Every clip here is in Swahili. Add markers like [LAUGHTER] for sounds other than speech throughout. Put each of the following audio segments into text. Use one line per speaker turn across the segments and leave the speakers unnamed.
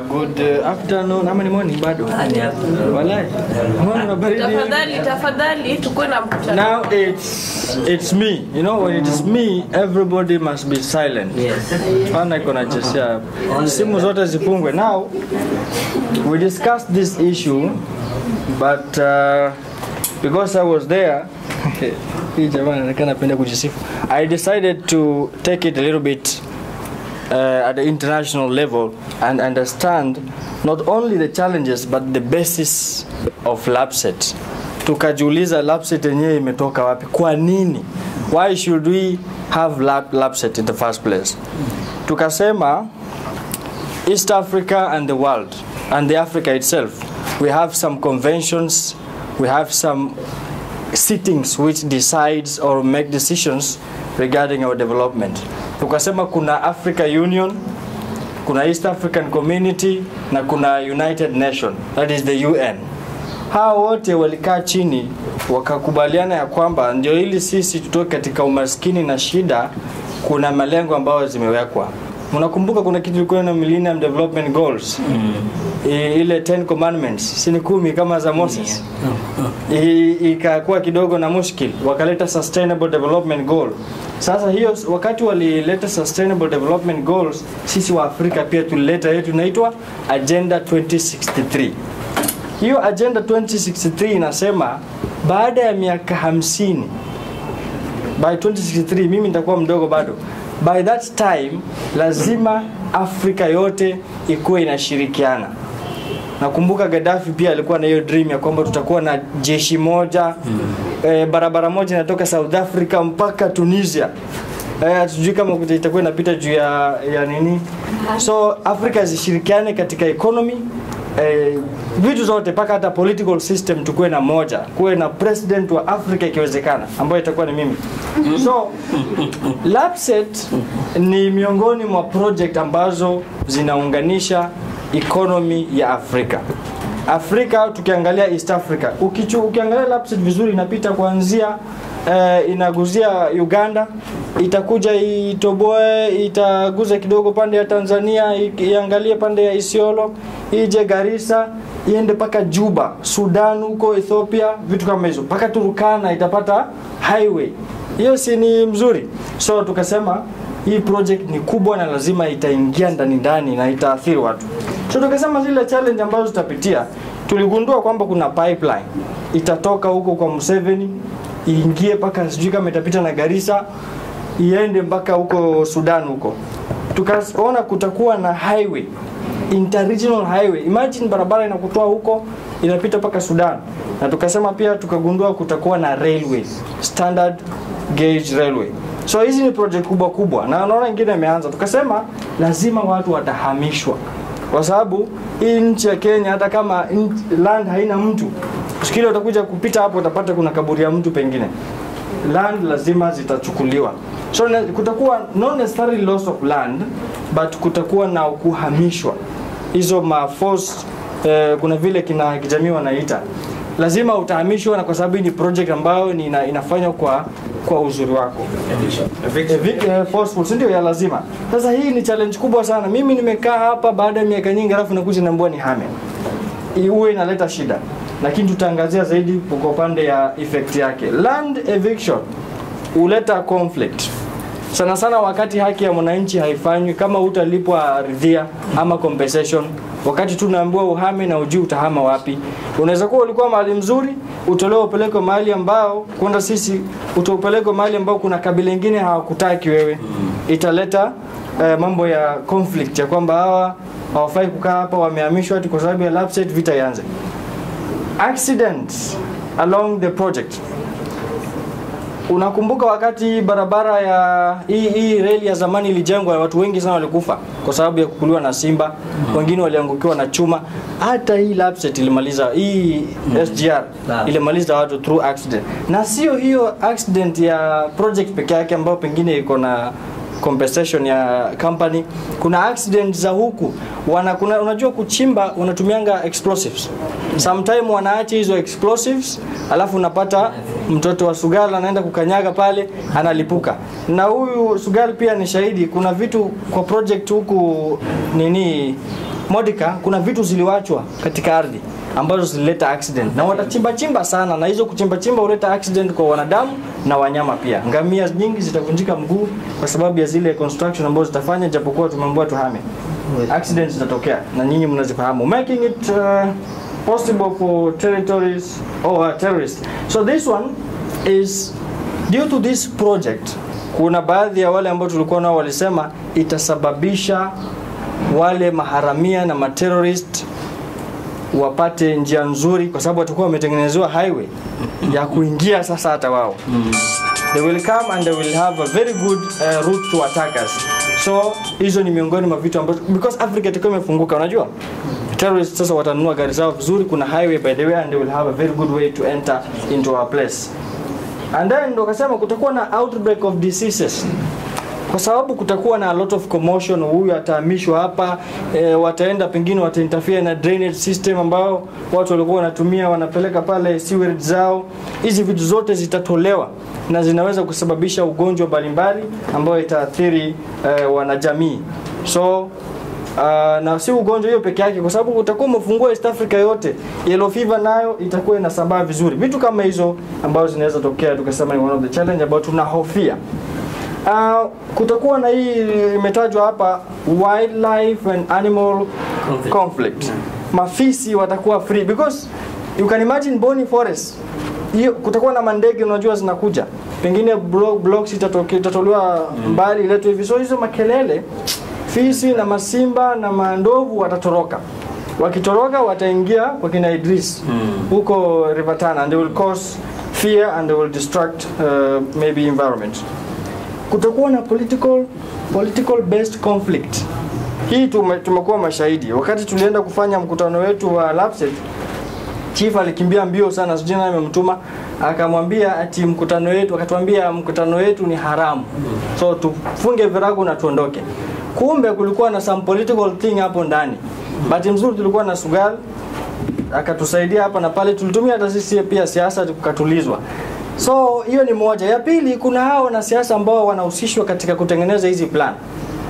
Good uh, afternoon. Ama ni morning bado? Walai. Mbona baridi?
tafadhali tafadhali tukue na mkutano
Now it's it's me. You know when it is me, everybody must be silent.
Yes.
Pana iko nachezea. Simu zote zifungwe. Now we discussed this issue but uh, because I was there [LAUGHS] hii jamani anaonekana penda kujisifu. I decided to take it a little bit uh, at the international level and understand not only the challenges but the basis of LAPSET. Tukajiuliza LAPSET yenyewe imetoka wapi? Kwa nini? Why should we have lab, LAPSET in the first place? Tukasema East Africa and the world and the Africa itself, we have some conventions, we have some sittings which decides or make decisions regarding our development. Tukasema kuna Africa Union, kuna East African Community na kuna United Nation, that is the UN. Hao wote walikaa chini wakakubaliana ya kwamba ndio ili sisi tutoke katika umaskini na shida, kuna malengo ambayo zimewekwa. Mnakumbuka kuna kitu ilikuwa na Millennium Development Goals? Mm. ile 10 commandments si ni kumi kama za Moses? I- ikakuwa kidogo na mushkil wakaleta sustainable development goal. Sasa hiyo wakati walileta sustainable development goals sisi wa afrika pia tulileta yetu inaitwa agenda 2063 hiyo agenda 2063 inasema baada ya miaka hamsini by 2063 mimi nitakuwa mdogo bado by that time lazima afrika yote ikuwe inashirikiana. Nakumbuka Gaddafi pia alikuwa na hiyo dream ya kwamba tutakuwa na jeshi moja. Mm. e, barabara moja inatoka South Africa mpaka Tunisia. Eh, hatujui kama itakuwa inapita juu ya, ya nini. So Afrika zishirikiane katika economy eh, vitu zote mpaka hata political system tukuwe na moja kuwe na president wa Afrika ikiwezekana ambayo itakuwa ni mimi so LAPSET ni miongoni mwa project ambazo zinaunganisha economy ya Afrika. Afrika tukiangalia East Africa, ukichu, ukiangalia LAPSET vizuri inapita kuanzia eh, inaguzia Uganda, itakuja itoboe, itaguza kidogo pande ya Tanzania, iangalie pande ya Isiolo, ije Garissa, iende mpaka Juba, Sudan huko Ethiopia, vitu kama hizo, mpaka Turukana itapata highway. Hiyo si ni mzuri? So tukasema hii project ni kubwa na lazima itaingia ndani ndani na itaathiri watu. So tukasema zile challenge ambazo tutapitia, tuligundua kwamba kuna pipeline itatoka huko kwa Museveni iingie mpaka sijui kama itapita na Garissa iende mpaka huko Sudan huko. Tukaona kutakuwa na highway interregional highway. Imagine barabara inakutoa huko inapita mpaka Sudan, na tukasema pia tukagundua kutakuwa na railway standard gauge railway. So hizi ni project kubwa kubwa, na naona ingine imeanza. Tukasema lazima watu watahamishwa, kwa sababu hii nchi ya Kenya, hata kama land haina mtu, siku ile utakuja kupita hapo utapata kuna kaburi ya mtu pengine. Land lazima zitachukuliwa. So kutakuwa not necessarily loss of land but kutakuwa na kuhamishwa. Hizo ma force eh, kuna vile kina kijamii wanaita. Lazima utahamishwa na kwa sababu ni project ambayo ni ina, inafanywa kwa kwa uzuri wako. Eviction. Eviction. forceful si ndio? Ya lazima. Sasa hii ni challenge kubwa sana. Mimi nimekaa hapa baada ya miaka nyingi alafu nakuja naambiwa ni hame. Huwe inaleta shida lakini tutaangazia zaidi kwa upande ya effect yake. Land eviction huleta conflict. Sana sana wakati haki ya mwananchi haifanywi kama utalipwa ridhia ama compensation wakati tu unaambiwa uhame na ujui utahama wapi. Unaweza kuwa ulikuwa mahali mzuri utolewe upelekwe mahali ambao kwenda sisi utopelekwe mahali ambao kuna kabila ingine hawakutaki wewe. Italeta eh, mambo ya conflict ya kwamba hawa hawafai kukaa hapa wamehamishwa ati kwa sababu ya lapset vita ianze accidents along the project. Unakumbuka wakati barabara ya hii, hii reli ya zamani ilijengwa watu wengi sana walikufa kwa sababu ya kukuliwa na simba wengine waliangukiwa na chuma. Hata hii lapset ilimaliza hii SGR
Naam.
ilimaliza watu through accident. Na sio hiyo accident ya project peke yake ambayo pengine iko na compensation ya company. Kuna accident za huku. Wana, kuna, unajua kuchimba unatumianga explosives. Sometime wanaacha hizo explosives alafu unapata mtoto wa Sugal anaenda kukanyaga pale analipuka. Na huyu Sugal pia ni shahidi kuna vitu kwa project huku nini Modica, kuna vitu ziliwachwa katika ardhi ambazo zilileta accident. Na watachimba chimba sana, na hizo kuchimba chimba huleta accident kwa wanadamu na wanyama pia. Ngamia nyingi zitavunjika mguu kwa sababu ya zile construction ambazo zitafanya, japokuwa tumeambiwa tuhame. Accidents zitatokea na nyinyi mnazifahamu, making it uh, possible for territories or uh, terrorists. So this one is due to this project. Kuna baadhi ya wale ambao tulikuwa nao walisema itasababisha wale maharamia na materrorist wapate njia nzuri, kwa sababu watakuwa wametengenezewa highway ya kuingia sasa hata wao. Mm. they will come and they will have a very good uh, route to attack us so hizo ni miongoni mwa vitu ambavyo because Africa itakuwa imefunguka unajua? Terrorists sasa watanunua gari zao vizuri kuna highway by the way and they will have a very good way to enter into our place. And then ndo kasema kutakuwa na outbreak of diseases kwa sababu kutakuwa na a lot of commotion, huyu atahamishwa hapa e, wataenda pengine watainterfere na drainage system ambao watu walikuwa wanatumia, wanapeleka pale sewage zao. Hizi vitu zote zitatolewa na zinaweza kusababisha ugonjwa mbalimbali ambayo itaathiri e, wanajamii so Uh, na si ugonjwa hiyo peke yake, kwa sababu utakuwa umefungua East Africa yote. Yellow fever nayo itakuwa inasambaa vizuri. Vitu kama hizo ambazo zinaweza tokea, tukasema ni one of the challenge ambayo tunahofia. Uh, kutakuwa na hii imetajwa hapa wildlife and animal conflict, conflict. Mafisi watakuwa free because you can imagine Boni Forest. Hiyo kutakuwa na mandege unajua zinakuja. Pengine blo blocks block itatolewa mbali iletwe hivi. So hizo makelele fisi na masimba na mandovu watatoroka. Wakitoroka wataingia kwa kina Idris huko River Tana and they will cause fear and they will distract uh, maybe environment kutakuwa na political political based conflict. Hii tume, tumekuwa mashahidi wakati tulienda kufanya mkutano wetu wa LAPSSET, chief alikimbia mbio sana, sijui nani amemtuma, akamwambia ati mkutano wetu, akatuambia mkutano wetu ni haramu, so tufunge virago na tuondoke. Kumbe kulikuwa na some political thing hapo ndani. Bahati mzuri tulikuwa na Sugal akatusaidia hapa na pale, tulitumia hata sisi pia siasa tukatulizwa. So hiyo ni moja. Ya pili, kuna hao wanasiasa ambao wanahusishwa katika kutengeneza hizi plan,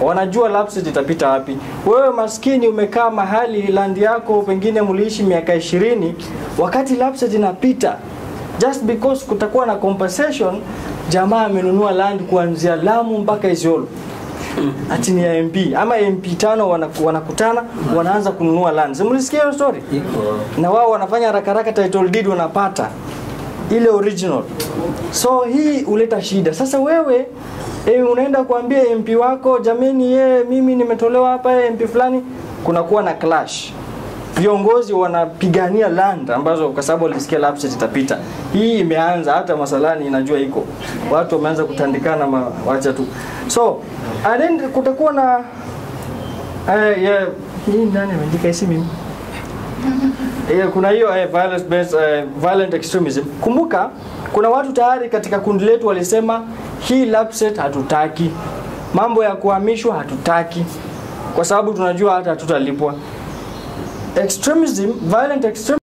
wanajua lapses itapita wapi. Wewe maskini umekaa mahali land yako pengine mliishi miaka ishirini, wakati lapses inapita just because kutakuwa na compensation, jamaa amenunua land kuanzia Lamu mpaka Isiolo ati ni ya MP ama MP tano wanaku- wanakutana wanaanza kununua land. Si mlisikia hiyo story? na wao wanafanya haraka haraka title deed wanapata ile original. So hii huleta shida. Sasa wewe e, unaenda kuambia mp wako jameni ye mimi nimetolewa hapa ye mp fulani kunakuwa na clash. Viongozi wanapigania land ambazo kwa sababu walisikia lapses itapita hii imeanza hata masalani inajua iko. Watu wameanza kutandikana ma, wacha tu. So then kutakuwa na uh, yeah, hii nani ameandika mimi Yeah, kuna hiyo eh, violence based, eh, violent extremism. Kumbuka kuna watu tayari katika kundi letu walisema hii lapset hatutaki, mambo ya kuhamishwa hatutaki, kwa sababu tunajua hata hatutalipwa. Extremism, violent extremism